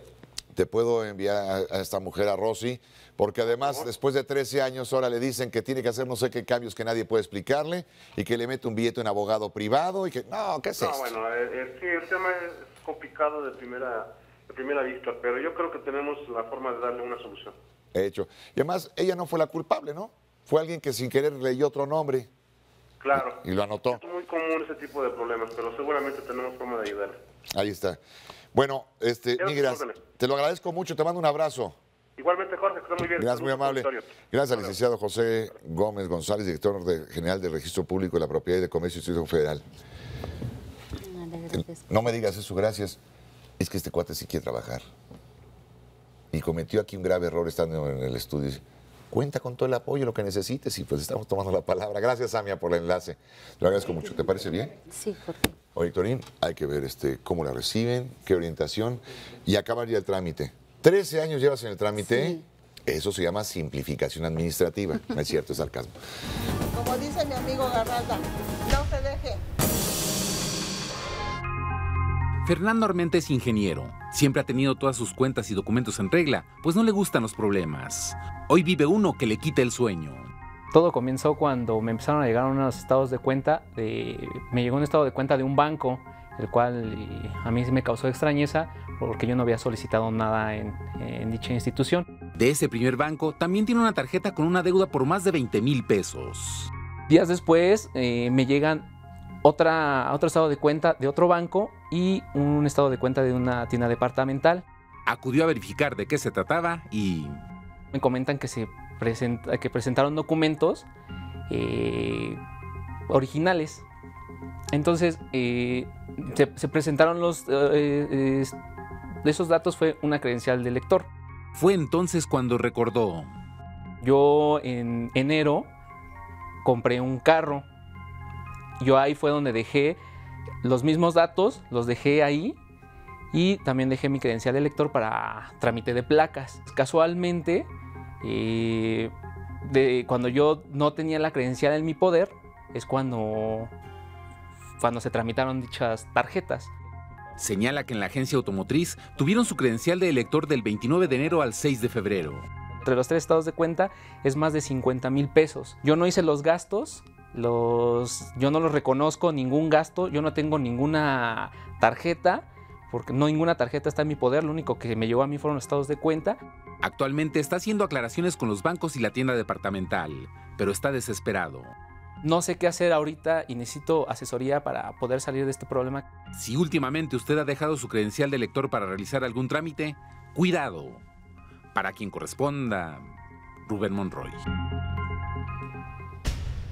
Te puedo enviar a, esta mujer, a Rosy, porque además después de 13 años ahora le dicen que tiene que hacer no sé qué cambios que nadie puede explicarle y que le mete un billete a un abogado privado y que, no, ¿qué es No, esto? bueno, eh, eh, sí, el tema es complicado de primera, de primera vista, pero yo creo que tenemos la forma de darle una solución. hecho. Y además, ella no fue la culpable, ¿no? Fue alguien que sin querer leyó otro nombre Claro. y lo anotó. Es muy común ese tipo de problemas, pero seguramente tenemos forma de ayudarle. Ahí está. Bueno, este, te lo agradezco mucho, te mando un abrazo. Igualmente, Jorge, que muy bien. Gracias, muy amable. Gracias al licenciado José Gómez González, director de- general del Registro Público de la Propiedad y de Comercio y Distrito Federal. No me digas eso, gracias. Es que este cuate sí quiere trabajar. Y cometió aquí un grave error estando en el estudio. Cuenta con todo el apoyo, lo que necesites, y pues estamos tomando la palabra. Gracias, Samia, por el enlace. Te lo agradezco mucho. ¿Te parece bien? Sí, Jorge. Oye, Torín, hay que ver este, cómo la reciben, qué orientación y acabar ya el trámite. 13 años llevas en el trámite. Eso se llama simplificación administrativa. No es cierto, es sarcasmo. Como dice mi amigo Garralda, no se deje. Fernando Armenta es ingeniero. Siempre ha tenido todas sus cuentas y documentos en regla, pues no le gustan los problemas. Hoy vive uno que le quita el sueño. Todo comenzó cuando me empezaron a llegar unos estados de cuenta. De, me llegó un estado de cuenta de un banco, el cual eh, a mí me causó extrañeza porque yo no había solicitado nada en, en dicha institución. De ese primer banco también tiene una tarjeta con una deuda por más de 20 mil pesos. Días después eh, me llegan otra, otro estado de cuenta de otro banco y un estado de cuenta de una tienda departamental. Acudió a verificar de qué se trataba y... Me comentan que, se presenta, que presentaron documentos eh, originales. Entonces eh, se, se presentaron los eh, eh, de esos datos fue una credencial de lector. Fue entonces cuando recordó. Yo en enero compré un carro. Yo ahí fue donde dejé los mismos datos, los dejé ahí y también dejé mi credencial de lector para trámite de placas. Casualmente, eh, de, cuando yo no tenía la credencial en mi poder, es cuando, cuando se tramitaron dichas tarjetas. Señala que en la agencia automotriz tuvieron su credencial de elector del 29 de enero al 6 de febrero. Entre los tres estados de cuenta es más de 50 mil pesos. Yo no hice los gastos, los, yo no los reconozco, ningún gasto, yo no tengo ninguna tarjeta, porque no ninguna tarjeta está en mi poder, lo único que me llegó a mí fueron los estados de cuenta. Actualmente está haciendo aclaraciones con los bancos y la tienda departamental, pero está desesperado. No sé qué hacer ahorita y necesito asesoría para poder salir de este problema. Si últimamente usted ha dejado su credencial de lector para realizar algún trámite, cuidado. Para quien corresponda, Rubén Monroy.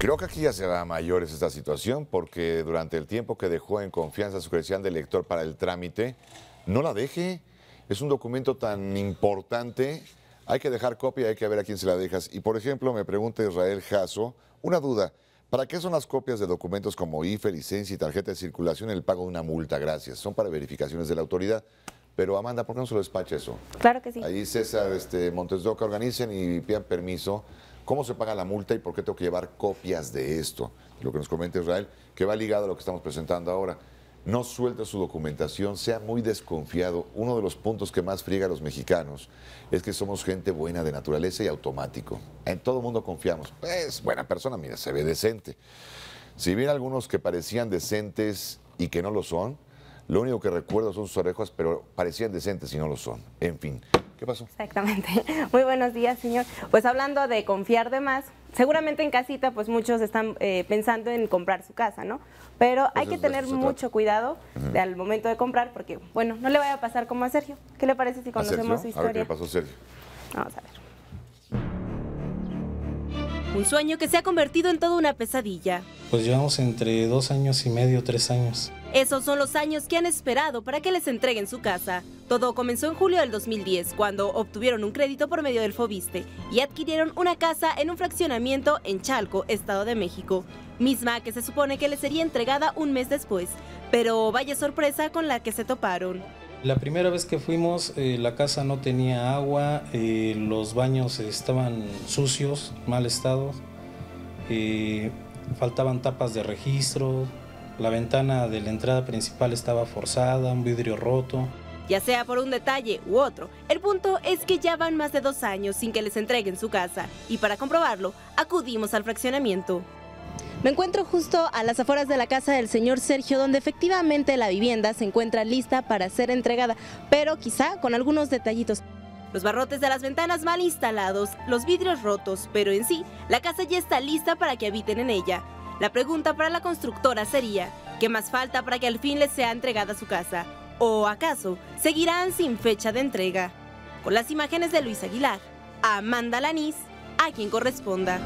Creo que aquí ya se va a mayores esta situación porque durante el tiempo que dejó en confianza su credencial de lector para el trámite, no la deje. Es un documento tan importante. Hay que dejar copia, hay que ver a quién se la dejas. Y por ejemplo, me pregunta Israel Jasso, una duda. ¿Para qué son las copias de documentos como IFE, licencia y tarjeta de circulación el pago de una multa? Gracias. Son para verificaciones de la autoridad. Pero Amanda, ¿por qué no se lo despacha eso? Claro que sí. Ahí César, este, Montes de Oca, organicen y pidan permiso. ¿Cómo se paga la multa y por qué tengo que llevar copias de esto? Lo que nos comenta Israel, que va ligado a lo que estamos presentando ahora. No suelta su documentación, sea muy desconfiado. Uno de los puntos que más friega a los mexicanos es que somos gente buena de naturaleza y automático. En todo mundo confiamos. Es buena persona, mira, se ve decente. Si bien algunos que parecían decentes y que no lo son, lo único que recuerdo son sus orejas, pero parecían decentes y no lo son. En fin, ¿qué pasó? Exactamente. *laughs* Muy buenos días, señor. Pues hablando de confiar de más, seguramente en casita, pues muchos están eh, pensando en comprar su casa, ¿no? Pero hay que Pues es de tener mucho cuidado de- al momento de comprar, porque, bueno, no le vaya a pasar como a Sergio. ¿Qué le parece si conocemos su A ver qué historia? le pasó a Sergio. Vamos a ver. Un sueño que se ha convertido en toda una pesadilla. Pues llevamos entre dos años y medio, tres años. Esos son los años que han esperado para que les entreguen su casa. Todo comenzó en julio del 2010, cuando obtuvieron un crédito por medio del Fobiste y adquirieron una casa en un fraccionamiento en Chalco, Estado de México, misma que se supone que les sería entregada un mes después. Pero vaya sorpresa con la que se toparon. La primera vez que fuimos, eh, la casa no tenía agua, eh, los baños estaban sucios, mal estado, eh, faltaban tapas de registro, la ventana de la entrada principal estaba forzada, un vidrio roto. Ya sea por un detalle u otro, el punto es que ya van más de dos años sin que les entreguen su casa y para comprobarlo acudimos al fraccionamiento. Me encuentro justo a las afueras de la casa del señor Sergio, donde efectivamente la vivienda se encuentra lista para ser entregada, pero quizá con algunos detallitos. Los barrotes de las ventanas mal instalados, los vidrios rotos, pero en sí, la casa ya está lista para que habiten en ella. La pregunta para la constructora sería, ¿qué más falta para que al fin les sea entregada su casa? ¿O acaso seguirán sin fecha de entrega? Con las imágenes de Luis Aguilar, Amanda Lanís, a quien corresponda.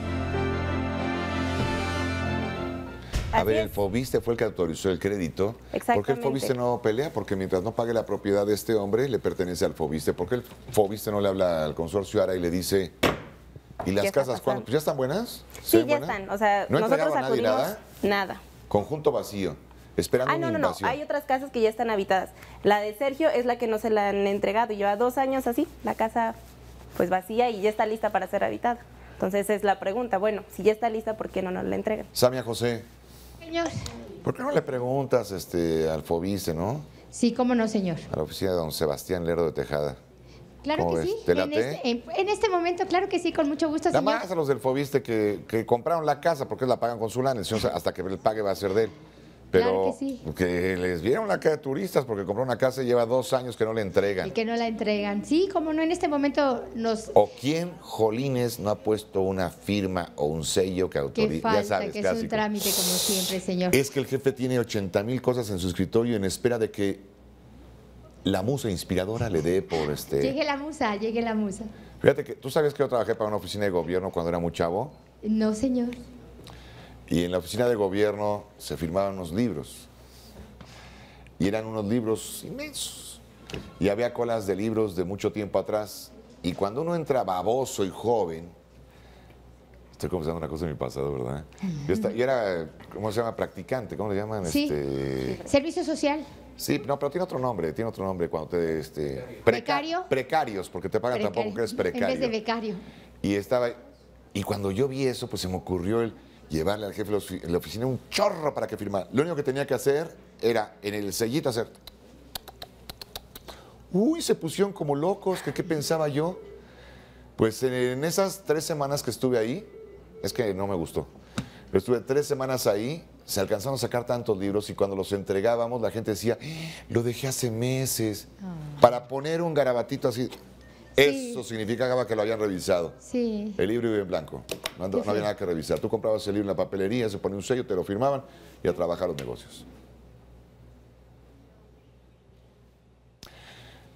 A ver, el Fobiste fue el que autorizó el crédito. ¿Por qué el. Fobiste no pelea? Porque mientras no pague la propiedad de este hombre, le pertenece al Fobiste. ¿Por qué el Fobiste no le habla al consorcio ARA y le dice, ¿y las ¿Qué está casas cuándo? Pues ya están buenas. ¿Se Sí, ya buenas? están. O sea, ¿No nosotros acudimos. nada? Nada. Conjunto vacío, esperando Ah, no, una no, no. Hay otras casas que ya están habitadas. La de Sergio es la que no se la han entregado. y Lleva dos años así, la casa pues vacía y ya está lista para ser habitada. Entonces es la pregunta, bueno, si ya está lista, ¿por qué no nos la entregan? Samia José, Señor. ¿por qué no le preguntas este, al Fobiste, no? Sí, cómo no, señor. A la oficina de don Sebastián Lerdo de Tejada. Claro ¿Cómo que sí. ¿Te En este, en- en este momento, claro que sí, con mucho gusto, Nada más a los del Fobiste que, que compraron la casa porque la pagan con su lana, hasta que el pague va a ser de él. Pero Claro que sí. que les vieron la cara de turistas porque compró una casa y lleva dos años que no le entregan. Y que no la entregan. Sí, como no, en este momento nos... ¿O quién, Jolines, no ha puesto una firma o un sello que falta, Ya sabes, que es un clásico. trámite como siempre, señor. Es que el jefe tiene 80 mil cosas en su escritorio en espera de que la musa inspiradora le dé por este... Llegue la musa, llegue la musa. Fíjate que tú sabes que yo trabajé para una oficina de gobierno cuando era muy chavo. No, señor. Y en la oficina de gobierno se firmaban unos libros. Y eran unos libros inmensos. y había colas de libros de mucho tiempo atrás. Y cuando uno entra baboso y joven, estoy confesando una cosa de mi pasado, ¿verdad? Yo, yo era, ¿cómo se llama? Practicante, ¿cómo le llaman? Sí. Este, Servicio social. Sí, no, pero tiene otro nombre, tiene otro nombre cuando te... Este, preca- Becario. Precarios, porque te pagan tampoco que eres En vez de precario. becario. Y estaba y cuando yo vi eso, pues se me ocurrió el llevarle al jefe de la oficina un chorro para que firmara. Lo único que tenía que hacer era en el sellito hacer. Uy, se pusieron como locos, que qué pensaba yo. Pues en esas tres semanas que estuve ahí, es que no me gustó. Pero estuve tres semanas ahí, se alcanzaron a sacar tantos libros y cuando los entregábamos la gente decía, "Eh, lo dejé hace meses. Para poner un garabatito así, eso significaba que lo habían revisado. Sí. El libro iba en blanco. No, no había nada que revisar. Tú comprabas el libro en la papelería, se ponía un sello, te lo firmaban y a trabajar los negocios.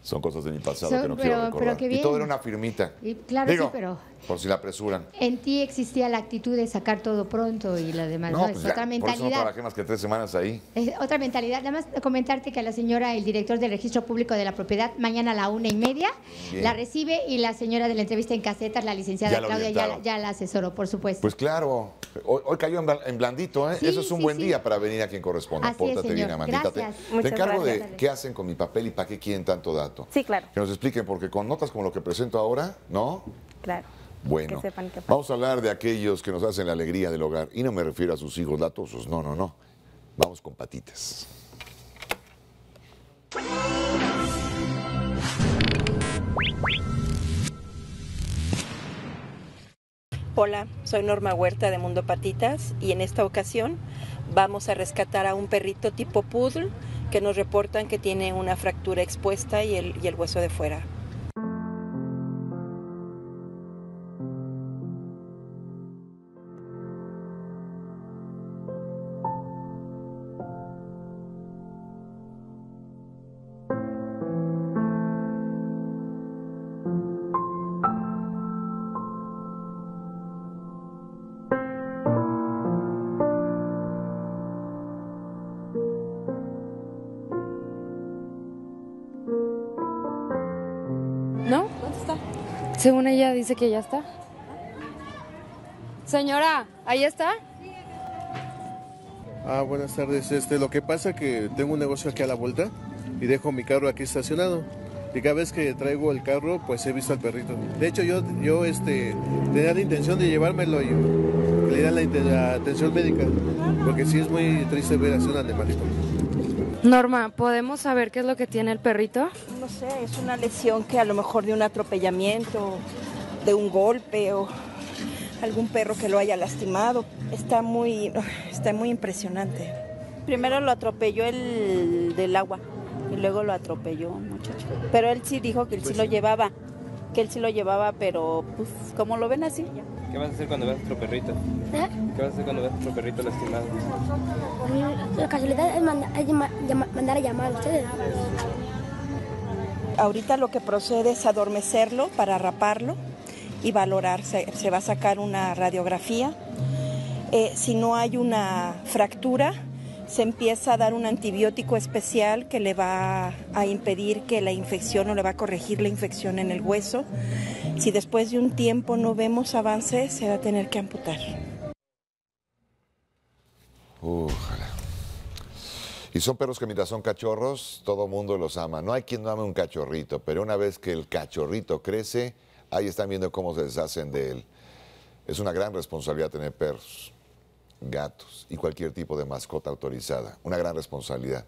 Son cosas de mi pasado Son- que no pero- quiero pero recordar. qué y todo era una firmita. Y claro, Digo, sí, pero Por si la apresuran. en ti existía la actitud de sacar todo pronto y la demás. No, No, es pues ya, otra por eso no mentalidad. trabajé más que tres semanas ahí. Es otra mentalidad. Nada más comentarte que a la señora, el director del registro público de la propiedad, mañana a la una y media Bien. la recibe y la señora de la entrevista en casetas, la licenciada Ya Claudia, ya, la asesoró, por supuesto. Pues claro, hoy, hoy cayó en, bla- en blandito, ¿eh? Sí, Eso es un sí, buen sí. día para venir a quien. Así es, Pórtate señor. bien, Amandita. Gracias. Te, Muchas encargo gracias. de qué hacen con mi papel y para qué quieren tanto dato. Sí, claro, Que nos expliquen, porque con notas como lo que presento ahora, ¿no? claro. Bueno, Que sepan qué pasa. vamos a hablar de aquellos que nos hacen la alegría del hogar. Y no me refiero a sus hijos latosos, no, no, no. Vamos con patitas. Hola, soy Norma Huerta de Mundo Patitas y en esta ocasión vamos a rescatar a un perrito tipo poodle que nos reportan que tiene una fractura expuesta y el, y el hueso de fuera. Según ella dice que ya está. Señora, ¿ahí está? Ah, buenas tardes. Este, lo que pasa que tengo un negocio aquí a la vuelta y dejo mi carro aquí estacionado. Y cada vez que traigo el carro, pues he visto al perrito. De hecho, yo, yo este, tenía la intención de llevármelo y que le dieran la atención médica. Porque sí es muy triste ver así un animalito. Norma, ¿podemos saber qué es lo que tiene el perrito? No sé, es una lesión que a lo mejor de un atropellamiento, de un golpe o algún perro que lo haya lastimado. Está muy, está muy impresionante. Primero lo atropelló el del agua y luego lo atropelló un muchacho. Pero él sí dijo que él sí lo llevaba, que él sí lo llevaba, pero pues como lo ven así. ¿Qué vas a hacer cuando veas otro perrito? ¿Qué vas a hacer cuando veas otro perrito lastimado? La casualidad es manda- es llama- llama- mandar a llamar a ustedes. Ahorita lo que procede es adormecerlo para raparlo y valorar. Se, va a sacar una radiografía. Eh, si no hay una fractura, se empieza a dar un antibiótico especial que le va a impedir que la infección o le va a corregir la infección en el hueso. Si después de un tiempo no vemos avance, se va a tener que amputar. Ojalá. Y son perros que mientras son cachorros, todo mundo los ama. No hay quien no ame un cachorrito, pero una vez que el cachorrito crece, ahí están viendo cómo se deshacen de él. Es una gran responsabilidad tener perros, gatos y cualquier tipo de mascota autorizada. Una gran responsabilidad.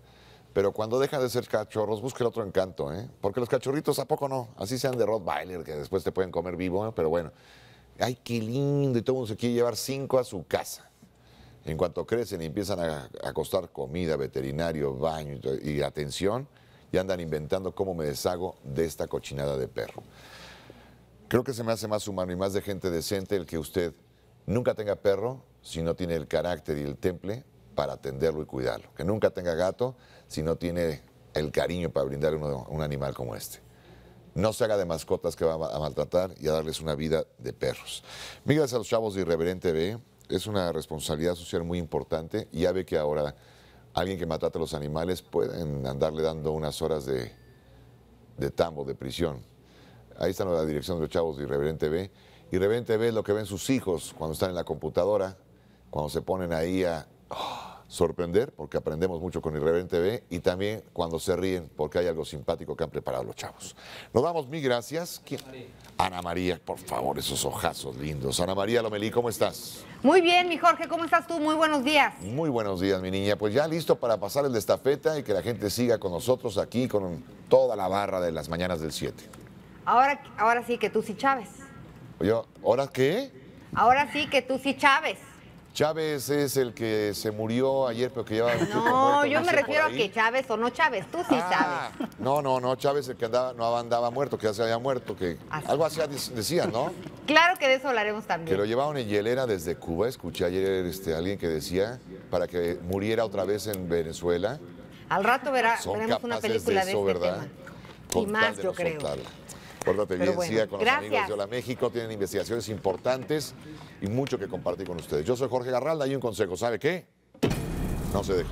Pero cuando dejan de ser cachorros, busca el otro encanto, ¿eh? Porque los cachorritos, ¿a poco no? Así sean de Rottweiler, que después te pueden comer vivo, ¿eh? pero bueno. Ay, qué lindo, y todo el mundo se quiere llevar cinco a su casa. En cuanto crecen y empiezan a, costar comida, veterinario, baño y atención, ya andan inventando cómo me deshago de esta cochinada de perro. Creo que se me hace más humano y más de gente decente el que usted nunca tenga perro si no tiene el carácter y el temple para atenderlo y cuidarlo. Que nunca tenga gato si no tiene el cariño para brindarle uno- un animal como este. No se haga de mascotas que va a maltratar y a darles una vida de perros. Migas a los chavos de Irreverente B, es una responsabilidad social muy importante y ya ve que ahora alguien que maltrata a los animales pueden andarle dando unas horas de, de tambo, de prisión. Ahí está la dirección de los chavos de Irreverente B. Irreverente B es lo que ven sus hijos cuando están en la computadora, cuando se ponen ahí a sorprender, porque aprendemos mucho con Irreverente B, y también cuando se ríen, porque hay algo simpático que han preparado los chavos. Nos damos mil gracias. ¿Quién? Ana María, por favor, esos ojazos lindos. Ana María Lomelí, ¿cómo estás? Muy bien, mi Jorge, ¿cómo estás tú? Muy buenos días. Muy buenos días, mi niña. Pues ya listo para pasar el de estafeta y que la gente siga con nosotros aquí con toda la barra de las mañanas del 7. Ahora, ahora sí que tú sí Chávez. Yo, ¿ahora qué? Ahora sí que tú sí Chávez. Chávez es el que se murió ayer, pero que lleva No, yo me refiero a que Chávez o no Chávez, tú sí Ah, sabes. No, no, no, Chávez el que andaba, no andaba muerto, que ya se había muerto, que algo así decían, ¿no? Claro que de eso hablaremos Que también. lo llevaban en hielera desde Cuba. Escuché ayer este, alguien que decía para que muriera otra vez en Venezuela. Al rato verá, Son veremos una película de de, eso, este ¿verdad? tema. Y más, yo creo. soltarla. Pórtate bien, bueno, siga con los amigos gracias. de Hola México, tienen investigaciones importantes y mucho que compartir con ustedes. Yo soy Jorge Garralda y un consejo, ¿sabe qué? No se dejen.